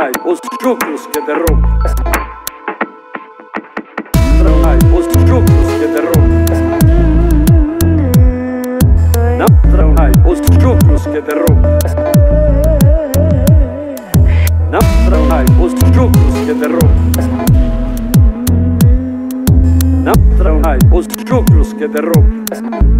Não trabalhai os chucros que derrubam. Trabalhai os chucros que derrubam. Não trabalhai os chucros que derrubam. Não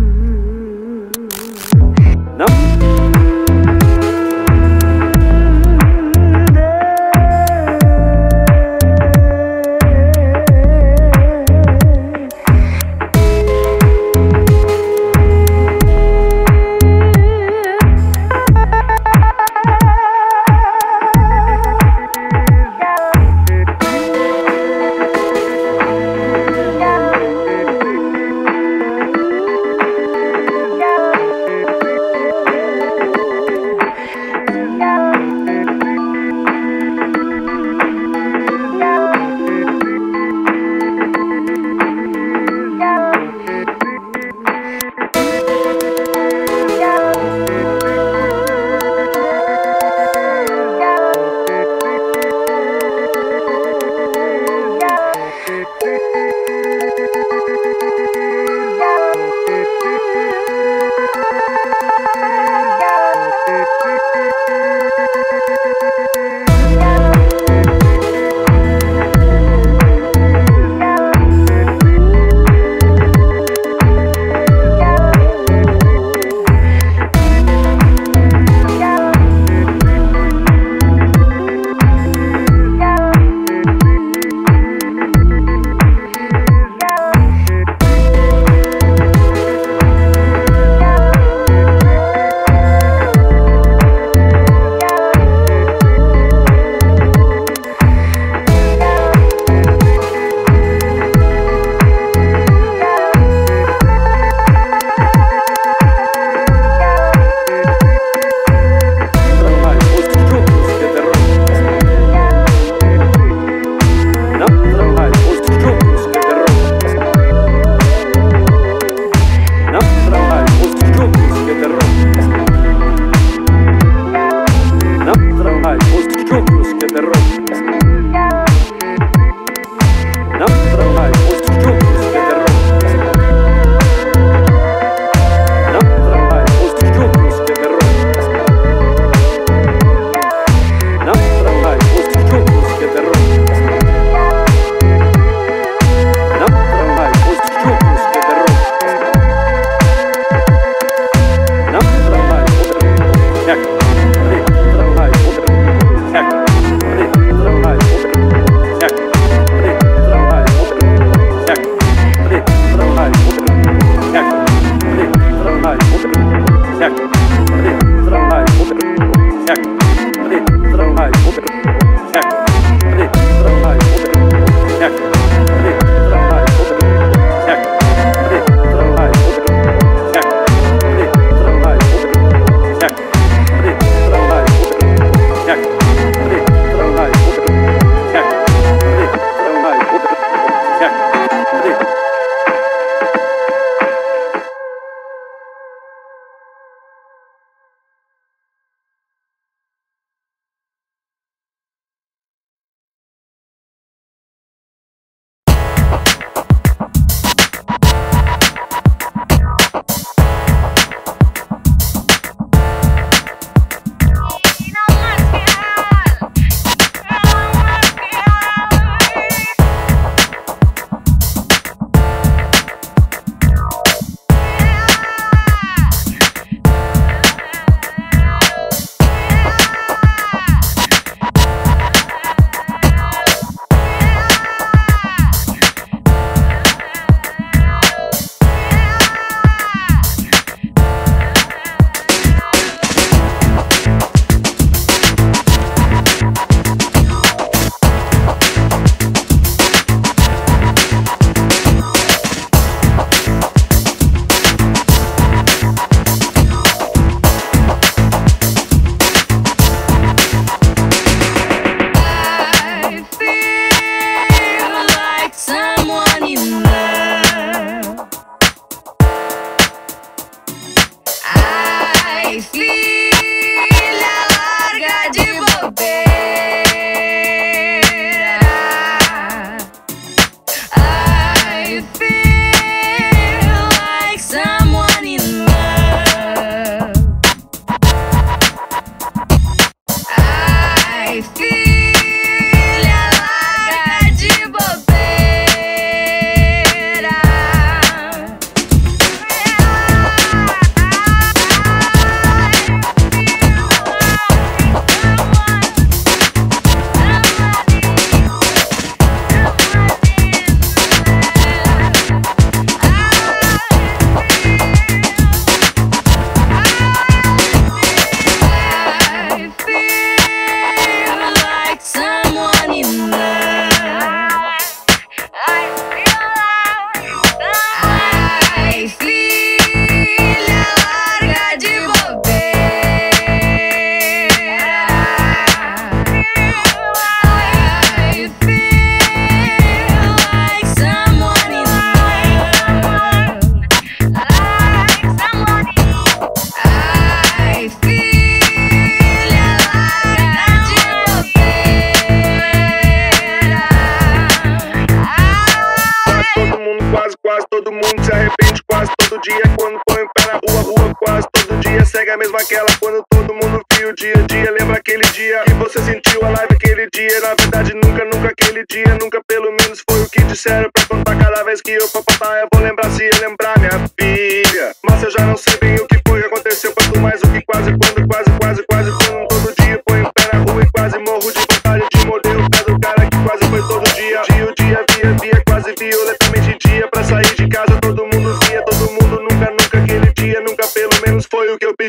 dia. Quando põe pé na rua, rua quase todo dia. Segue a mesma aquela quando todo mundo viu o dia a dia. Lembra aquele dia que você sentiu a live aquele dia? Na verdade, nunca, nunca aquele dia. Nunca pelo menos foi o que disseram pra contar cada vez que eu papai. Eu vou lembrar se eu lembrar minha filha. Mas eu já não sei bem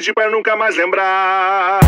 pedir pra nunca mais lembrar.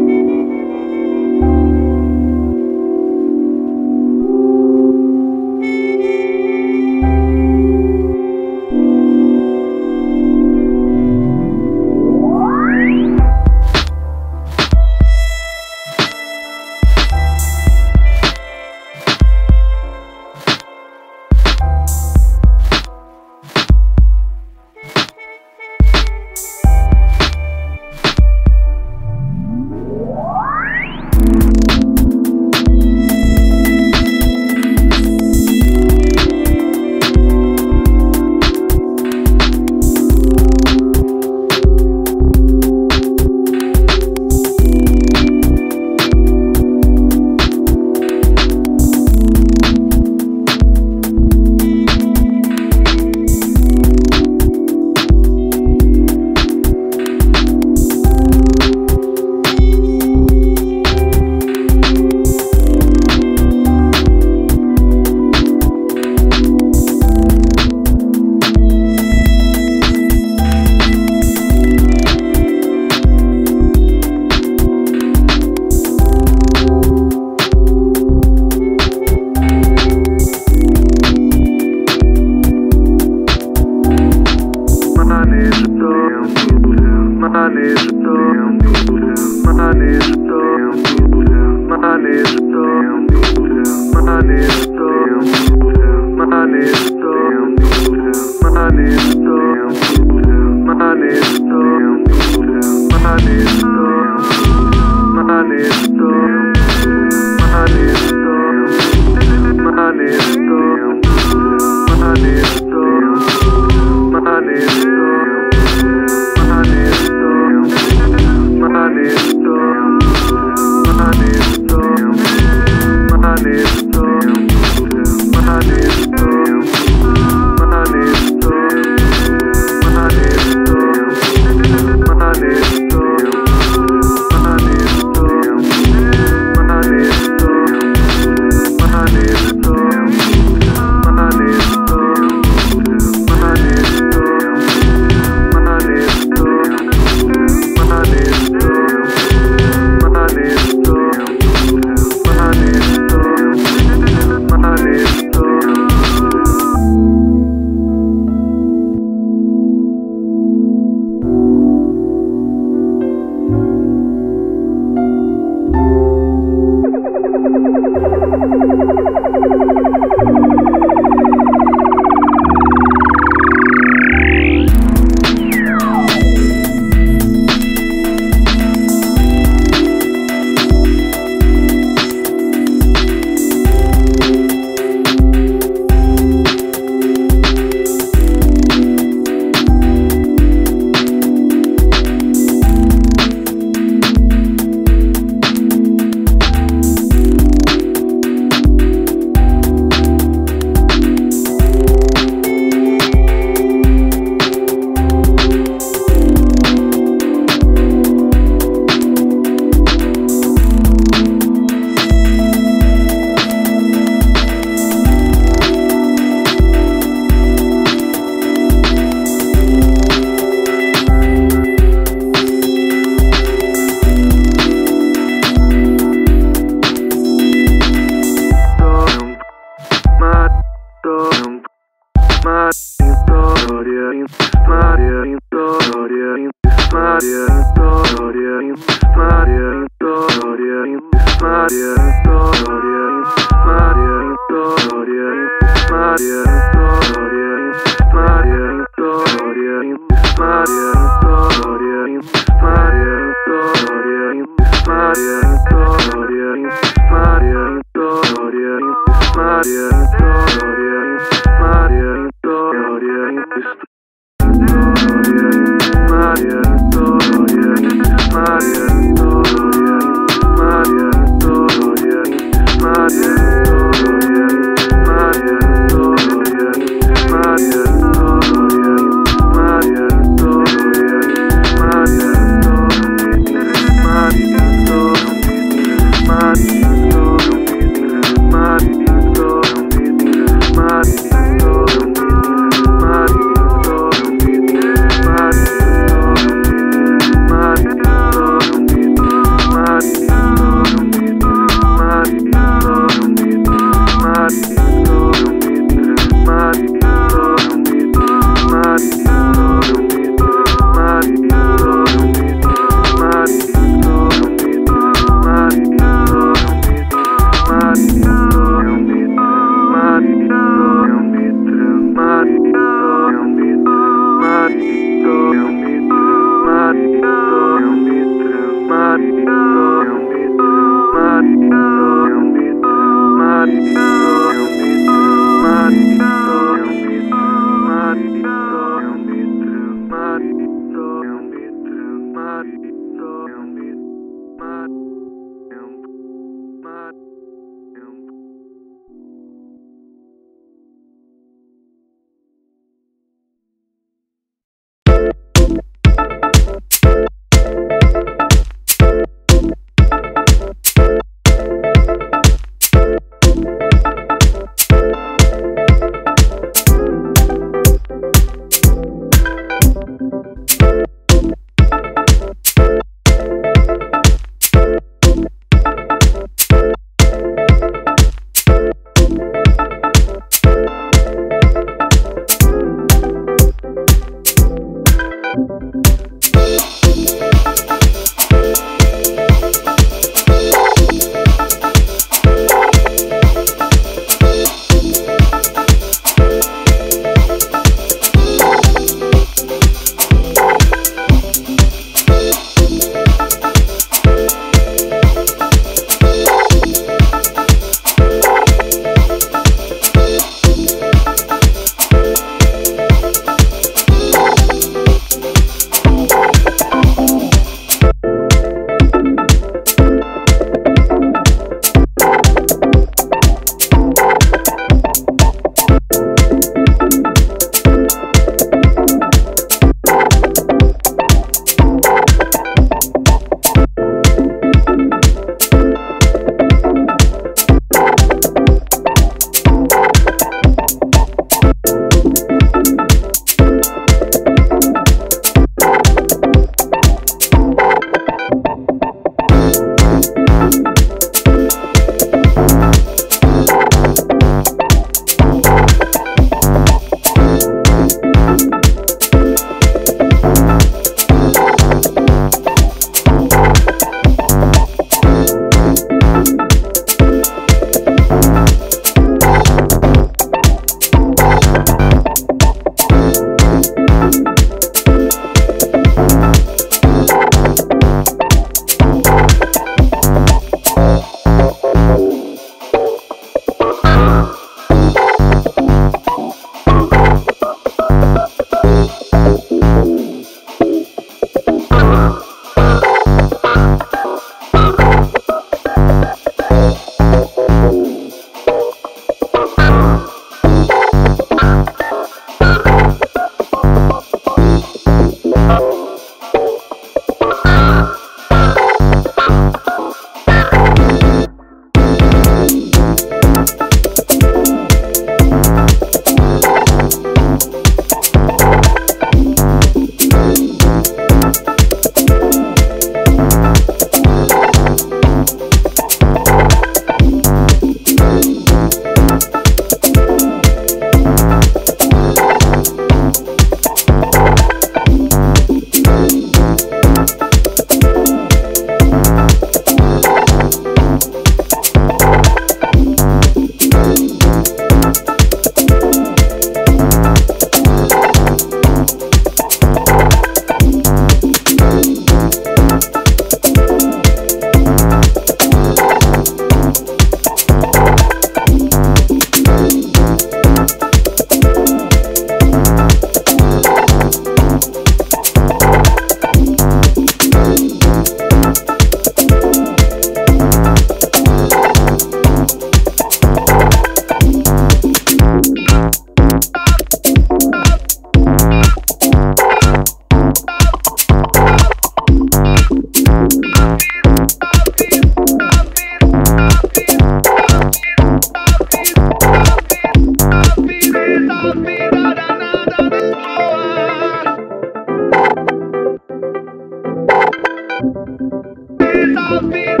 stop it.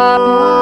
Música